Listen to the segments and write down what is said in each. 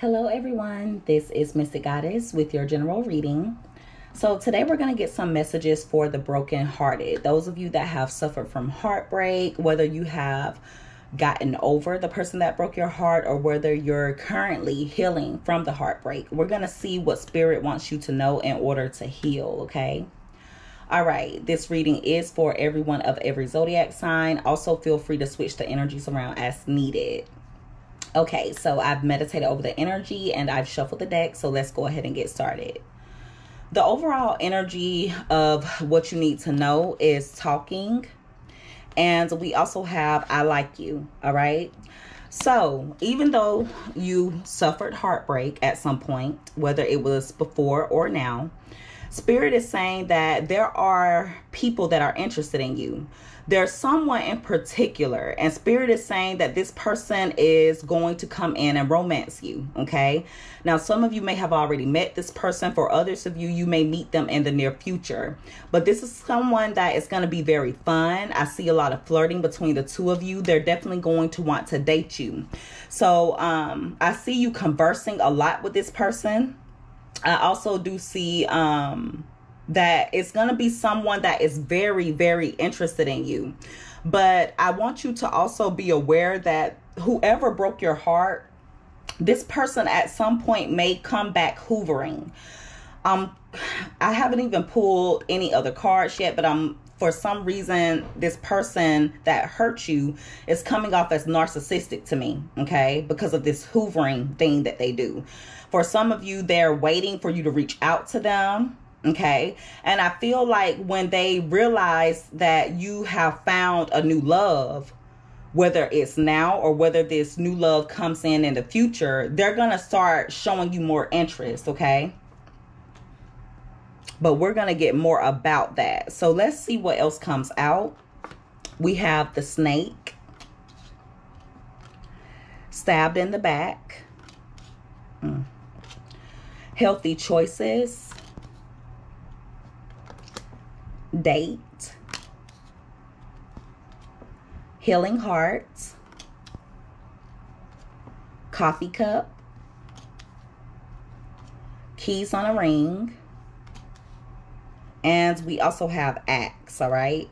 Hello, everyone. This is Mystic Goddess with your general reading. So, today we're going to get some messages for the broken-hearted. Those of you that have suffered from heartbreak, whether you have gotten over the person that broke your heart or whether you're currently healing from the heartbreak, we're going to see what spirit wants you to know in order to heal, okay? All right, this reading is for everyone of every zodiac sign. Also, feel free to switch the energies around as needed. Okay, so I've meditated over the energy and I've shuffled the deck. So let's go ahead and get started. The overall energy of what you need to know is talking. And we also have I like you. All right. So, even though you suffered heartbreak at some point, whether it was before or now, Spirit is saying that there are people that are interested in you there's someone in particular and spirit is saying that this person is going to come in and romance you okay? Now some of you may have already met this person. For others of you you may meet them in the near future. But this is someone that is going to be very fun. I see a lot of flirting between the two of you. They're definitely going to want to date you. So um i see you conversing a lot with this person. I also do see um that it's going to be someone that is very, very interested in you. But I want you to also be aware that whoever broke your heart, this person at some point may come back hoovering. Um, I haven't even pulled any other cards yet, but I'm for some reason this person that hurt you is coming off as narcissistic to me okay because of this hoovering thing that they do for some of you they're waiting for you to reach out to them Okay. And I feel like when they realize that you have found a new love, whether it's now or whether this new love comes in in the future, they're going to start showing you more interest. Okay. But we're going to get more about that. So let's see what else comes out. We have the snake stabbed in the back. Mm. Healthy choices date, healing hearts, coffee cup, keys on a ring, and we also have axe, all right?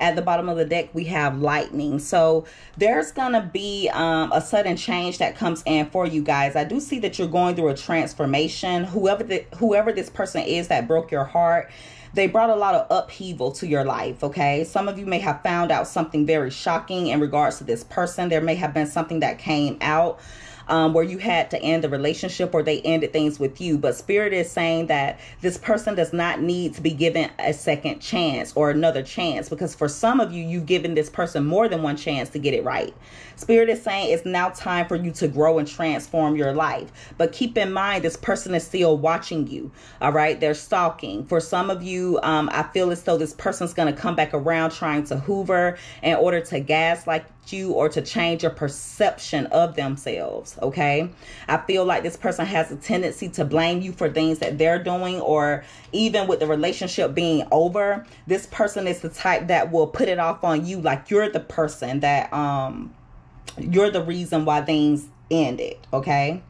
At the bottom of the deck, we have lightning. So there's to be um, a sudden change that comes in for you guys. I do see that you're going through a transformation. Whoever, the, whoever this person is that broke your heart, they brought a lot of upheaval to your life, okay? Some of you may have found out something very shocking in regards to this person. There may have been something that came out um, where you had to end the relationship or they ended things with you. But Spirit is saying that this person does not need to be given a second chance or another chance because for some of you, you've given this person more than one chance to get it right. Spirit is saying it's now time for you to grow and transform your life. But keep in mind, this person is still watching you. All right. They're stalking. For some of you, um, I feel as though this person's going to come back around trying to hoover in order to gaslight you or to change your perception of themselves. Okay. I feel like this person has a tendency to blame you for things that they're doing, or even with the relationship being over, this person is the type that will put it off on you like you're the person that, um, you're the reason why things ended. Okay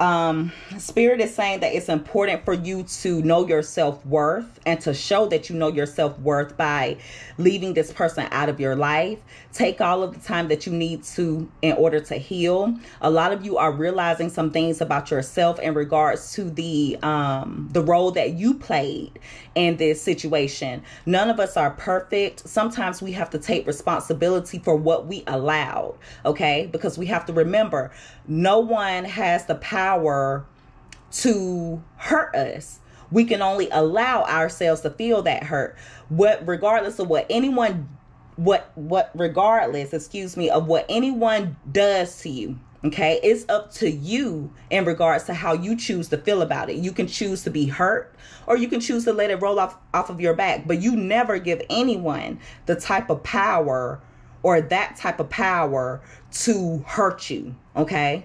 um spirit is saying that it's important for you to know your self-worth and to show that you know your self-worth by leaving this person out of your life. Take all of the time that you need to in order to heal. A lot of you are realizing some things about yourself in regards to the um the role that you played in this situation. None of us are perfect. Sometimes we have to take responsibility for what we allowed okay? Because we have to remember no one has the power to hurt us. We can only allow ourselves to feel that hurt. What regardless of what anyone what what regardless, excuse me, of what anyone does to you. Okay, it's up to you in regards to how you choose to feel about it. You can choose to be hurt or you can choose to let it roll off off of your back, but you never give anyone the type of power or that type of power to hurt you. Okay.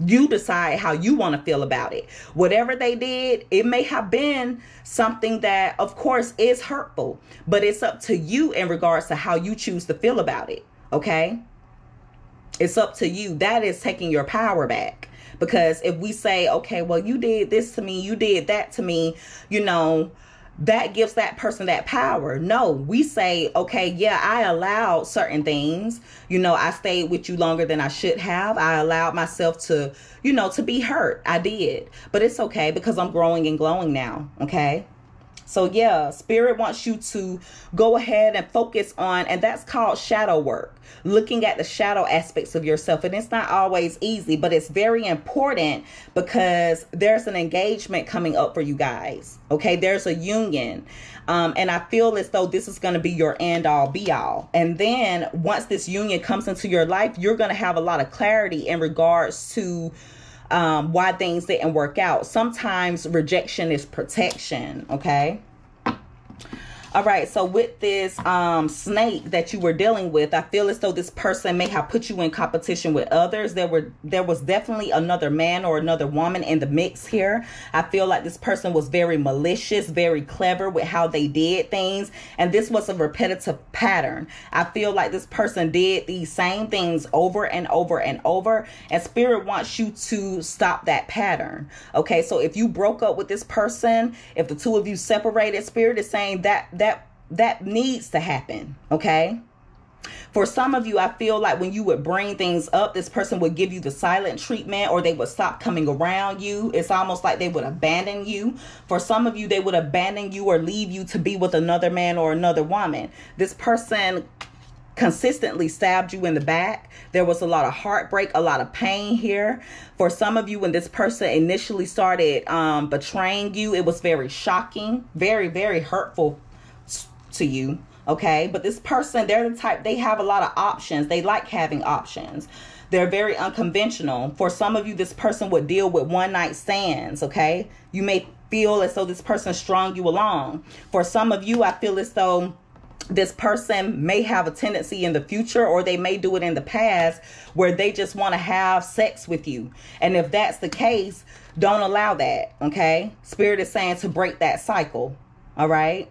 You decide how you want to feel about it. Whatever they did, it may have been something that, of course, is hurtful, but it's up to you in regards to how you choose to feel about it. Okay. it's up to you. That is taking your power back. Because if we say, okay, well, you did this to me, you did that to me, you know, that gives that person that power. No, we say, okay, yeah, I allowed certain things. You know, I stayed with you longer than I should have. I allowed myself to, you know, to be hurt. I did. But it's okay because I'm growing and glowing now. Okay. So, yeah, spirit wants you to go ahead and focus on, and that's called shadow work, looking at the shadow aspects of yourself. And it's not always easy, but it's very important because there's an engagement coming up for you guys. Okay, there's a union. Um, and I feel as though this is going to be your end all be all. And then once this union comes into your life, you're going to have a lot of clarity in regards to um, why things didn't work out. Sometimes rejection is protection, okay? All right, so with this um, snake that you were dealing with, I feel as though this person may have put you in competition with others. There were there was definitely another man or another woman in the mix here. I feel like this person was very malicious, very clever with how they did things, and this was a repetitive pattern. I feel like this person did these same things over and over and over, and spirit wants you to stop that pattern. Okay, so if you broke up with this person, if the two of you separated, spirit is saying that that that needs to happen okay for some of you i feel like when you would bring things up this person would give you the silent treatment or they would stop coming around you it's almost like they would abandon you for some of you they would abandon you or leave you to be with another man or another woman this person consistently stabbed you in the back. There was a lot of heartbreak, a lot of pain here. For some of you, when this person initially started um, betraying you, it was very shocking, very, very hurtful to you. Okay. But this person, they're the type, they have a lot of options. They like having options. They're very unconventional. For some of you, this person would deal with one night stands. Okay. You may feel as though this person strung you along. For some of you, I feel as though this person may have a tendency in the future or they may do it in the past where they just want to have sex with you. And if that's the case, don't allow that, okay? Spirit is saying to break that cycle, all right?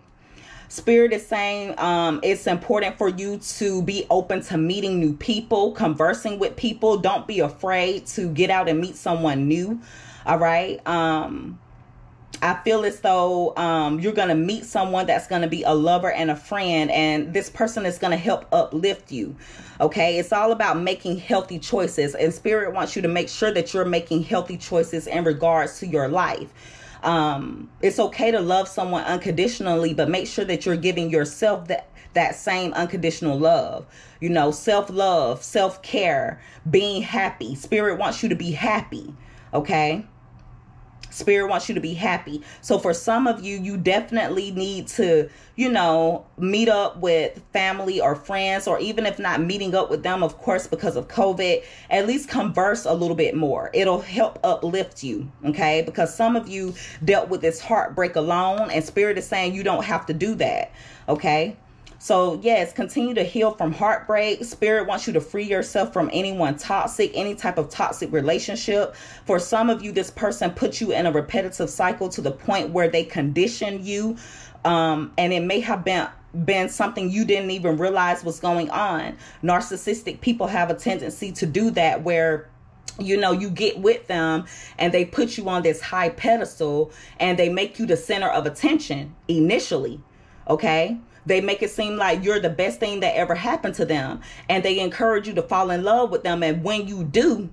Spirit is saying um, it's important for you to be open to meeting new people, conversing with people. Don't be afraid to get out and meet someone new, all right? Um, I feel as though um, you're going to meet someone that's going to be a lover and a friend, and this person is going to help uplift you. Okay, it's all about making healthy choices, and Spirit wants you to make sure that you're making healthy choices in regards to your life. Um, it's okay to love someone unconditionally, but make sure that you're giving yourself that that same unconditional love. You know, self love, self care, being happy. Spirit wants you to be happy. Okay. Spirit wants you to be happy. So for some of you, you definitely need to, you know, meet up with family or friends, or even if not meeting up with them, of course, because of COVID, at least converse a little bit more. It'll help uplift you, okay? Because some of you dealt with this heartbreak alone, and Spirit is saying you don't have to do that, okay? So, yes, continue to heal from heartbreak. Spirit wants you to free yourself from anyone toxic, any type of toxic relationship. For some of you, this person put you in a repetitive cycle to the point where they condition you. Um, and it may have been been something you didn't even realize was going on. Narcissistic people have a tendency to do that where you know you get with them and they put you on this high pedestal and they make you the center of attention initially okay they make it seem like you're the best thing that ever happened to them. And they encourage you to fall in love with them. And when you do,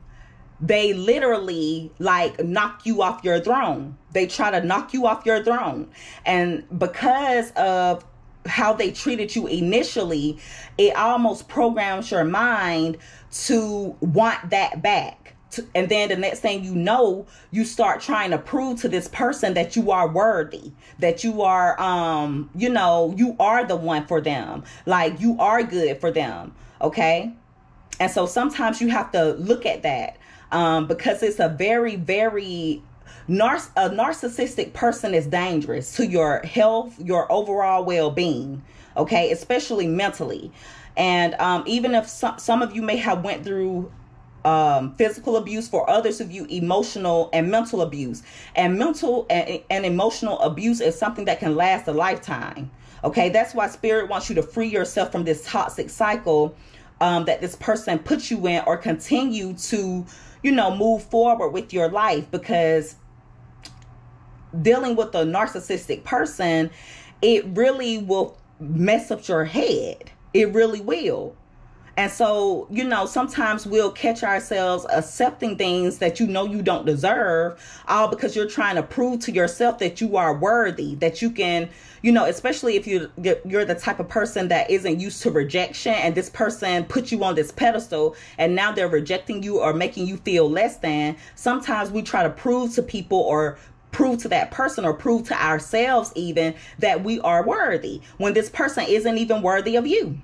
they literally like knock you off your throne. They try to knock you off your throne. And because of how they treated you initially, it almost programs your mind to want that back to, and then the next thing you know you start trying to prove to this person that you are worthy that you are um you know you are the one for them. Like you are good for them. Okay? And so sometimes you have to look at that um because it's a very very a narcissistic person is dangerous to your health your overall well-being. Okay? Especially mentally. And um, even if some, some of you may have went through um, physical abuse, for others of you, emotional and mental abuse. And mental and, and emotional abuse is something that can last a lifetime. Okay, that's why Spirit wants you to free yourself from this toxic cycle um, that this person puts you in or continue to, you know, move forward with your life because dealing with a narcissistic person, it really will mess up your head. It really will. And so, you know, sometimes we'll catch ourselves accepting things that you know you don't deserve, all because you're trying to prove to yourself that you are worthy, that you can, you know, especially if you you're the type of person that isn't used to rejection and this person put you on this pedestal and now they're rejecting you or making you feel less than. Sometimes we try to prove to people or prove to that person or prove to ourselves even that we are worthy when this person isn't even worthy of you.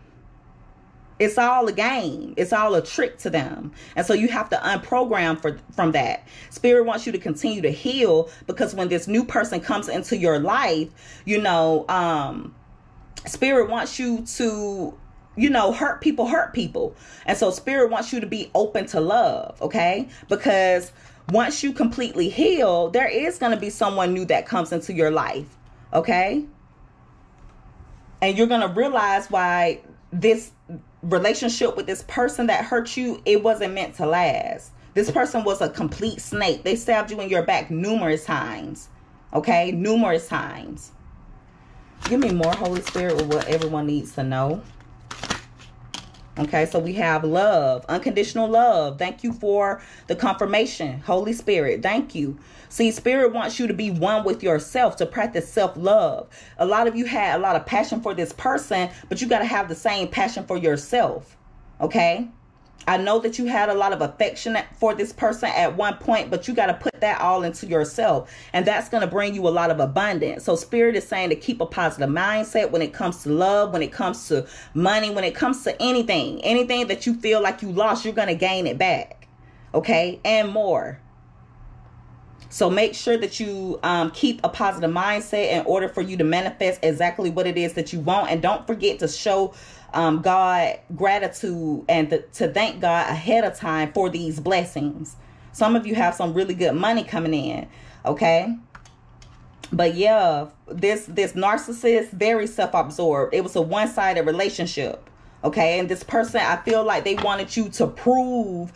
It's all a game. It's all a trick to them. And so you have to unprogram for, from that. Spirit wants you to continue to heal because when this new person comes into your life, you know, um, Spirit wants you to you know, hurt people hurt people. And so spirit wants you to be open to love, okay? Because once you completely heal, there is going to be someone new that comes into your life, okay? And you're going to realize why this relationship with this person that hurt you, it wasn't meant to last. This person was a complete snake. They stabbed you in your back numerous times. Okay? Numerous times. Give me more Holy Spirit with what everyone needs to know. Okay, so we have love, unconditional love. Thank you for the confirmation. Holy Spirit, thank you. See, Spirit wants you to be one with yourself, to practice self love. A lot of you had a lot of passion for this person, but you got to have the same passion for yourself. Okay? I know that you had a lot of affection for this person at one point, but you got to put that all into yourself. And that's going to bring you a lot of abundance. So, Spirit is saying to keep a positive mindset when it comes to love, when it comes to money, when it comes to anything. Anything that you feel like you lost, you're going to gain it back. Okay? And more. So make sure that you um, keep a positive mindset in order for you to manifest exactly what it is that you want. And don't forget to show um, God gratitude and th- to thank God ahead of time for these blessings. Some of you have some really good money coming in, okay? But yeah, this this narcissist very self-absorbed. It was a one-sided relationship, okay? And this person, I feel like they wanted you to prove.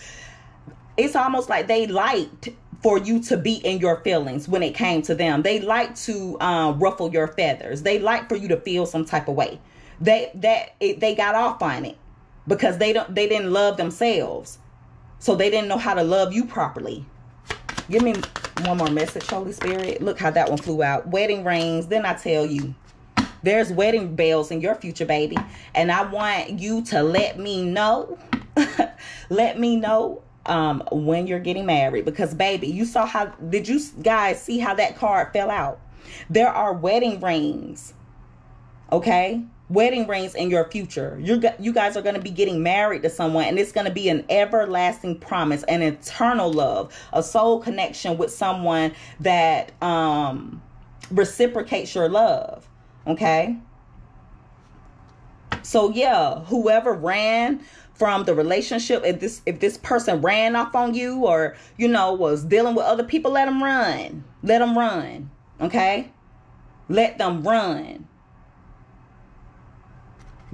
It's almost like they liked for you to be in your feelings when it came to them. They like to um, ruffle your feathers. They like for you to feel some type of way. They that it, they got off on it because they don't they didn't love themselves. So they didn't know how to love you properly. Give me one more message holy spirit. Look how that one flew out. Wedding rings. Then i tell you there's wedding bells in your future baby. And i want you to let me know let me know um when you're getting married because baby you saw how did you guys see how that card fell out there are wedding rings okay wedding rings in your future. You're, you guys are going to be getting married to someone and it's going to be an everlasting promise, an eternal love, a soul connection with someone that um reciprocates your love. Okay? So yeah, whoever ran from the relationship if this if this person ran off on you or you know was dealing with other people let them run let them run okay let them run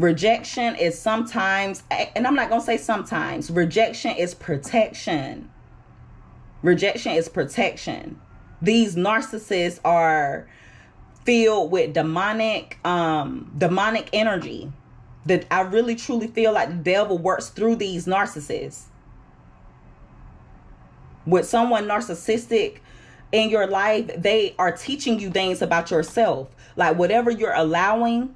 Rejection is sometimes, and I'm not to say sometimes, rejection is protection. Rejection is protection. These narcissists are filled with demonic um demonic energy that I really truly feel like the devil works through these narcissists. With someone narcissistic in your life, they are teaching you things about yourself. Like whatever you're allowing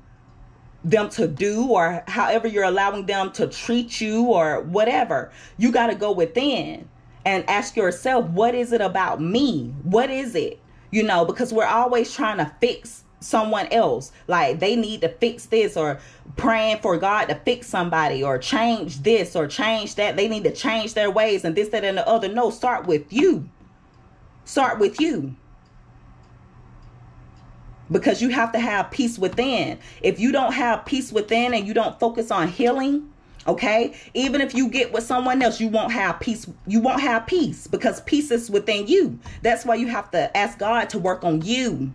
them to do or however you're allowing them to treat you or whatever. You got to go within and ask yourself, what is it about me? What is it? You know, because we're always trying to fix someone else. Like they need to fix this or praying for God to fix somebody or change this or change that. They need to change their ways and this, that, and the other. No, start with you. Start with you because you have to have peace within. If you don't have peace within and you don't focus on healing, okay? Even if you get with someone else, you won't have peace. You won't have peace because peace is within you. That's why you have to ask God to work on you.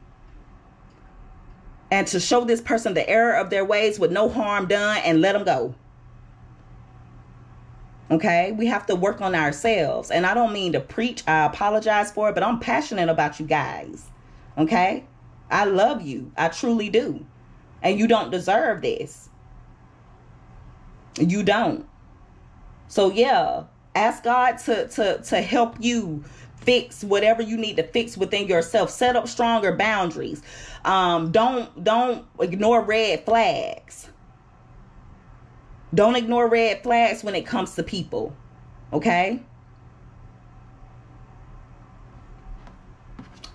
And to show this person the error of their ways with no harm done and let them go. Okay, we have to work on ourselves. And I don't mean to preach, I apologize for it, but I'm passionate about you guys. Okay, I love you, I truly do. And you don't deserve this. You don't. So, yeah, ask God to, to, to help you fix whatever you need to fix within yourself set up stronger boundaries um, don't don't ignore red flags don't ignore red flags when it comes to people. Okay?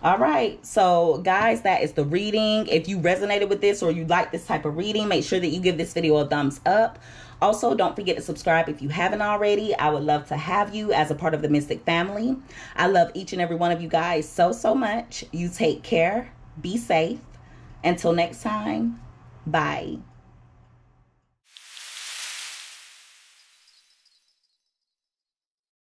All right. So, guys, that is the reading. If you resonated with this or you like this type of reading, make sure that you give this video a thumbs up. Also, don't forget to subscribe if you haven't already. I would love to have you as a part of the Mystic family. I love each and every one of you guys so, so much. You take care. Be safe. Until next time, bye.